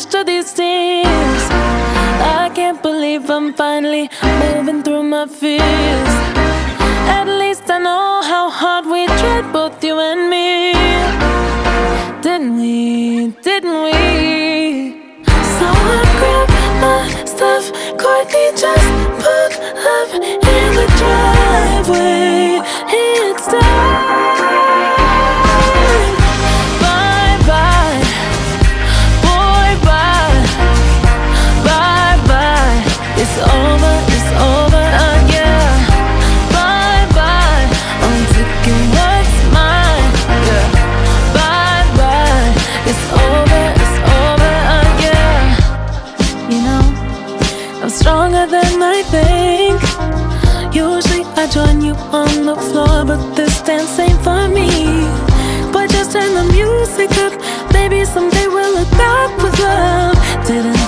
attached to these things. I can't believe I'm finally moving through my fears. At least I know how hard we tried, both you and me. Stronger than I think. Usually I join you on the floor, but this dance ain't for me. But just turn the music up, maybe someday we'll look back with love. Didn't